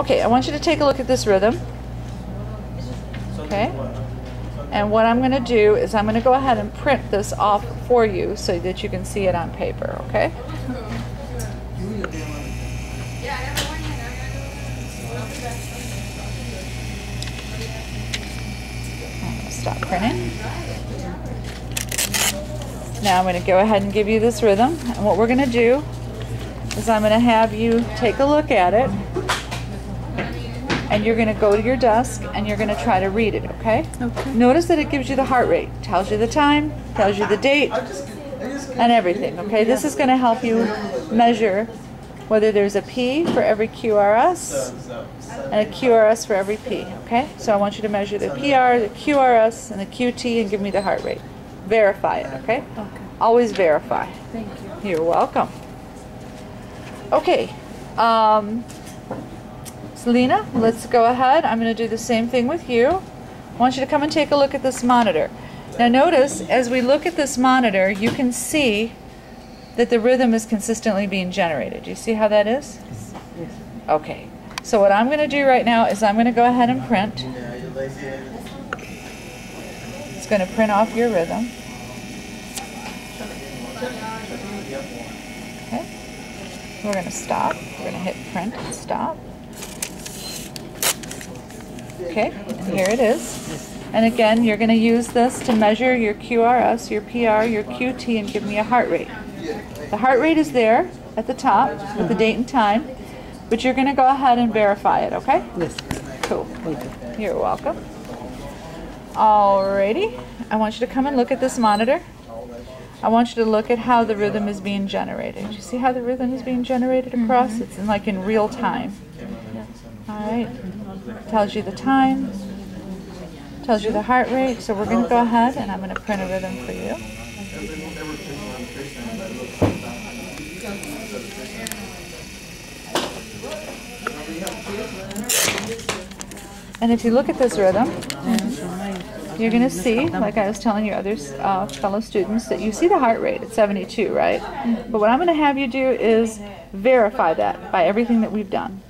Okay, I want you to take a look at this rhythm. Okay? And what I'm going to do is I'm going to go ahead and print this off for you so that you can see it on paper, okay? Stop printing. Now I'm going to go ahead and give you this rhythm. And what we're going to do is I'm going to have you take a look at it. And you're going to go to your desk and you're going to try to read it, okay? Okay. Notice that it gives you the heart rate, tells you the time, tells you the date, and everything, okay? This is going to help you measure whether there's a P for every QRS and a QRS for every P, okay? So I want you to measure the PR, the QRS, and the QT and give me the heart rate. Verify it, okay? Okay. Always verify. Thank you. You're welcome. Okay. Um, Selena, let's go ahead. I'm going to do the same thing with you. I want you to come and take a look at this monitor. Now notice, as we look at this monitor, you can see that the rhythm is consistently being generated. Do you see how that is? Okay. So what I'm going to do right now is I'm going to go ahead and print. It's going to print off your rhythm. Okay. We're going to stop. We're going to hit print and stop. Okay, and here it is. And again, you're going to use this to measure your QRS, your PR, your QT, and give me a heart rate. The heart rate is there at the top with the date and time, but you're going to go ahead and verify it, okay? Yes. Cool. You. You're welcome. Alrighty, I want you to come and look at this monitor. I want you to look at how the rhythm is being generated. Do you see how the rhythm is being generated across? Mm-hmm. It's in like in real time. Alright, tells you the time, tells you the heart rate. So we're going to go ahead and I'm going to print a rhythm for you. And if you look at this rhythm, you're going to see, like I was telling your other uh, fellow students, that you see the heart rate at 72, right? But what I'm going to have you do is verify that by everything that we've done.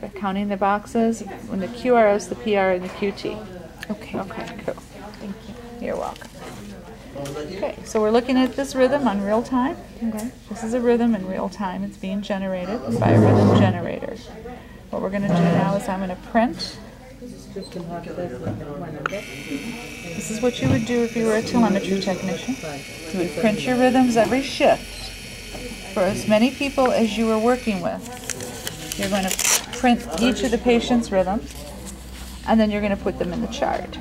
By counting the boxes, when the QRS, the PR, and the QT. Okay. Okay, cool. Thank you. You're welcome. Okay, so we're looking at this rhythm on real time. Okay. This is a rhythm in real time. It's being generated by a rhythm generator. What we're going to do now is I'm going to print. This is what you would do if you were a telemetry technician. You would print your rhythms every shift for as many people as you were working with. You're going to print each of the patient's rhythms and then you're going to put them in the chart.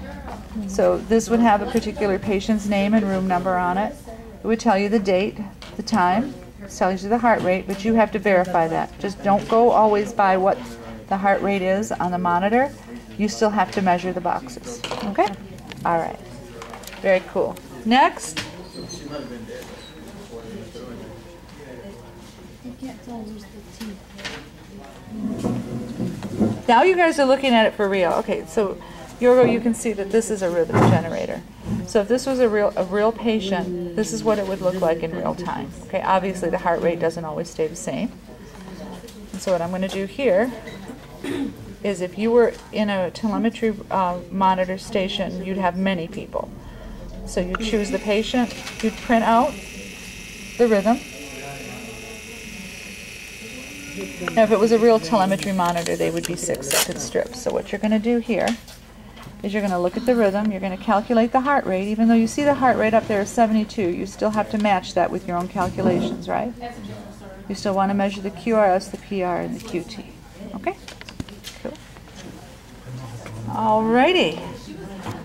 So this would have a particular patient's name and room number on it. It would tell you the date, the time, it tells you the heart rate, but you have to verify that. Just don't go always by what the heart rate is on the monitor. You still have to measure the boxes. Okay? All right. Very cool. Next. Now you guys are looking at it for real. Okay, so Yorgo, you can see that this is a rhythm generator. So if this was a real a real patient, this is what it would look like in real time. Okay, obviously the heart rate doesn't always stay the same. And so what I'm going to do here is if you were in a telemetry uh, monitor station, you'd have many people. So you choose the patient, you'd print out the rhythm. Now, if it was a real telemetry monitor, they would be six second strips. So what you're going to do here is you're going to look at the rhythm, you're going to calculate the heart rate. Even though you see the heart rate up there is 72, you still have to match that with your own calculations, right? You still want to measure the QRS, the PR, and the QT. Okay? Cool. Alrighty.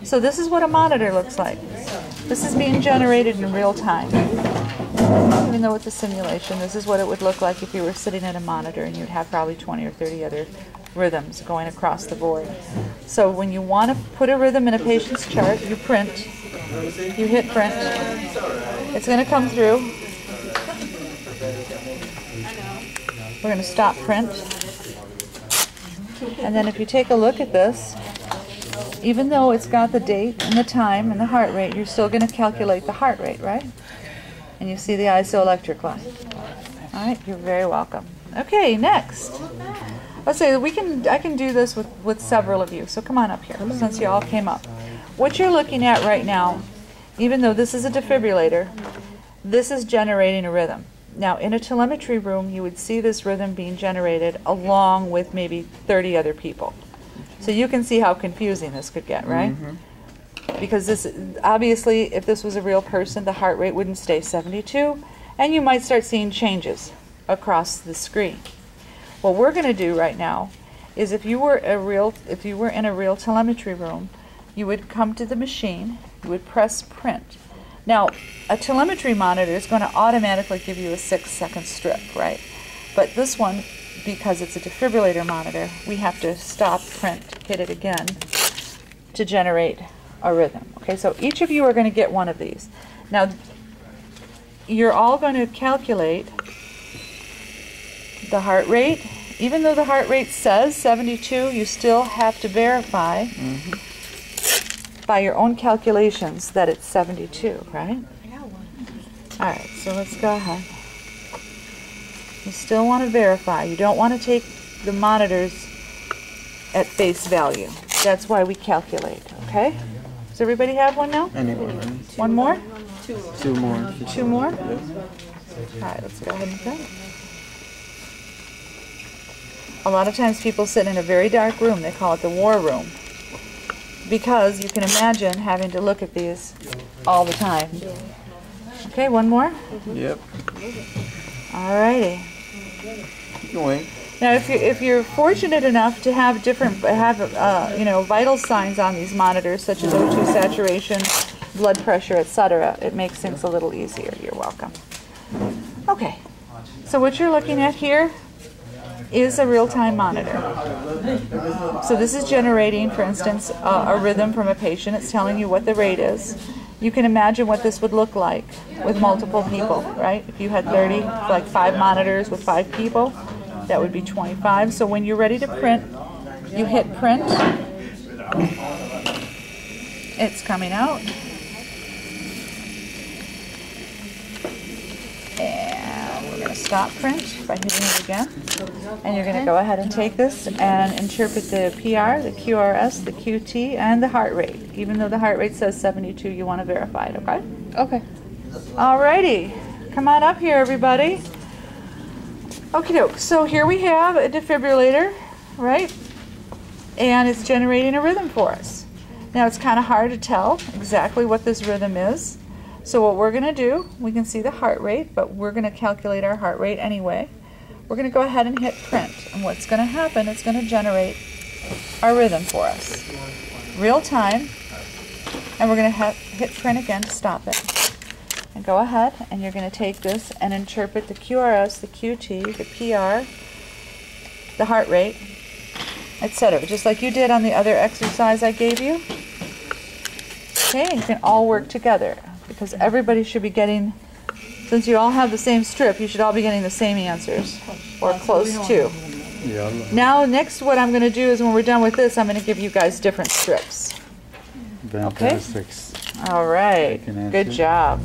So this is what a monitor looks like. This is being generated in real time. Even though it's a simulation, this is what it would look like if you were sitting at a monitor and you'd have probably 20 or 30 other rhythms going across the board. So when you want to put a rhythm in a patient's chart, you print, you hit print. It's going to come through. We're going to stop print. And then if you take a look at this, even though it's got the date and the time and the heart rate, you're still going to calculate the heart rate, right? And you see the isoelectric line. All right, you're very welcome. Okay, next. let's say we can, I can do this with, with several of you, so come on up here, since you all came up. What you're looking at right now, even though this is a defibrillator, this is generating a rhythm. Now, in a telemetry room, you would see this rhythm being generated along with maybe 30 other people. So you can see how confusing this could get, right? Mm-hmm. Because this, obviously, if this was a real person, the heart rate wouldn't stay 72, and you might start seeing changes across the screen. What we're going to do right now is if you were a real, if you were in a real telemetry room, you would come to the machine, you would press print. Now, a telemetry monitor is going to automatically give you a six second strip, right? But this one, because it's a defibrillator monitor, we have to stop print, hit it again to generate a rhythm. Okay, so each of you are going to get one of these. Now, you're all going to calculate the heart rate. Even though the heart rate says 72, you still have to verify mm-hmm. by your own calculations that it's 72, right? All right, so let's go ahead. You still want to verify. You don't want to take the monitors at face value. That's why we calculate, okay? Does everybody have one now? Anyone? One more? Two more. Two more? All right, let's go ahead and go. A lot of times people sit in a very dark room. They call it the war room. Because you can imagine having to look at these all the time. Okay, one more? Yep. Alrighty. Keep going. Now, if you if you're fortunate enough to have different have uh, you know vital signs on these monitors, such as O2 saturation, blood pressure, etc., it makes things a little easier. You're welcome. Okay. So what you're looking at here is a real-time monitor. So this is generating, for instance, a rhythm from a patient. It's telling you what the rate is. You can imagine what this would look like with multiple people, right? If you had 30, like five monitors with five people, that would be 25. So when you're ready to print, you hit print. It's coming out. And we're going to stop print by hitting it again. And you're going to go ahead and take this and interpret the PR, the QRS, the QT, and the heart rate. Even though the heart rate says 72, you want to verify it, okay? Okay. All righty. come on up here, everybody. Okay, doke. So here we have a defibrillator, right? And it's generating a rhythm for us. Now it's kind of hard to tell exactly what this rhythm is. So what we're going to do, we can see the heart rate, but we're going to calculate our heart rate anyway. We're going to go ahead and hit print. And what's going to happen, it's going to generate our rhythm for us. Real time. And we're going to hit print again to stop it. And go ahead and you're going to take this and interpret the QRS, the QT, the PR, the heart rate, etc. Just like you did on the other exercise I gave you. Okay, and you can all work together because everybody should be getting, since you all have the same strip, you should all be getting the same answers or close to. Yeah. Now, next what I'm going to do is when we're done with this, I'm going to give you guys different strips. Fantastic. All right, good answer. job.